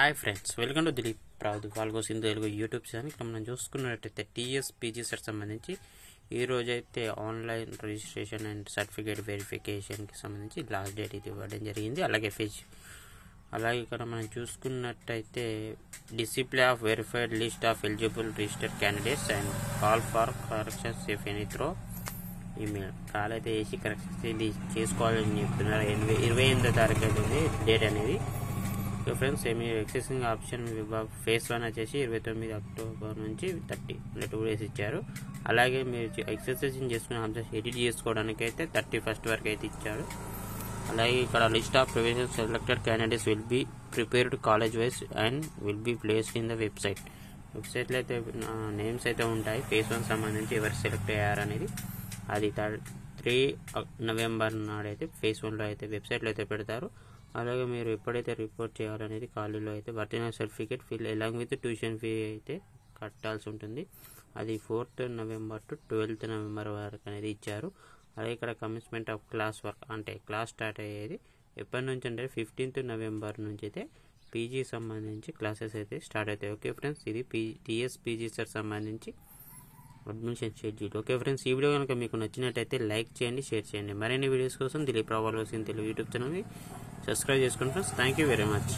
Hi friends welcome to Dilip రావుది వాల్గో Sindhu Telugu YouTube channel. ఇక్కడ మనం చూసుకున్నట్టయితే టీఎస్ పీజీసెట్ సంబంధించి ఈ అయితే ఆన్లైన్ రిజిస్ట్రేషన్ అండ్ సర్టిఫికేట్ వెరిఫికేషన్కి సంబంధించి లాస్ట్ డేట్ ఇది ఇవ్వడం జరిగింది. అలాగే ఫీజ్ అలాగే ఇక్కడ మనం చూసుకున్నట్టయితే display of verified list of eligible registered candidates and call for corrections if any through email call అయితే వేసి కరెక్షన్స్ ఇది చేసుకోవాలని చెప్తున్నారు ఎనభై ఇరవై ఎనిమిదో తారీఖు అయితే ఉంది. డేట్ అనేది ఓకే ఫ్రెండ్స్ మీరు ఎక్సెసింగ్ ఆప్షన్ ఫేస్ వన్ వచ్చేసి ఇరవై తొమ్మిది అక్టోబర్ నుంచి థర్టీ అంటే టూ డేస్ ఇచ్చారు. అలాగే మీరు ఎక్సర్సైజింగ్ చేసుకునే ఆప్షన్ ఎడిట్ చేసుకోవడానికి అయితే థర్టీ ఫస్ట్ వరకు అయితే ఇచ్చారు. అలాగే ఇక్కడ list of provision selected candidates will be prepared college wise and will be placed in the website వెబ్సైట్లో అయితే నేమ్స్ అయితే ఉంటాయి. ఫేస్ వన్ సంబంధించి ఎవరు సెలెక్ట్ అయ్యారనేది అది త్రీ నవంబర్ నాడైతే ఫేస్ వన్లో అయితే వెబ్సైట్లో అయితే పెడతారు. అలాగే మీరు ఎప్పుడైతే రిపోర్ట్ చేయాలనేది ఖాళీలో అయితే original certificate fill along with tuition fee అయితే కట్టాల్సి ఉంటుంది. అది fourth November to twelfth November వరకు అనేది ఇచ్చారు. అలాగే ఇక్కడ కమిట్మెంట్ ఆఫ్ క్లాస్ వర్క్ అంటే క్లాస్ స్టార్ట్ అయ్యేది ఎప్పటి నుంచి అంటే ఫిఫ్టీన్త్ నవంబర్ నుంచి అయితే పీజీ సంబంధించి క్లాసెస్ అయితే స్టార్ట్ అవుతాయి. ఓకే ఫ్రెండ్స్ ఇది పీ టీఎస్ పీజీ సార్ సంబంధించి అడ్మిషన్ షెడ్యూల్ ఓకే ఫ్రెండ్స్ ఈ వీడియో కనుక మీకు నచ్చినట్టయితే లైక్ చేయండి షేర్ చేయండి. మరిన్ని వీడియోస్ కోసం దిలీప్ రావాల్సిన తెలుగు యూట్యూబ్ ఛానల్ని సబ్స్క్రైబ్ చేసుకోండి friends. Thank you very much.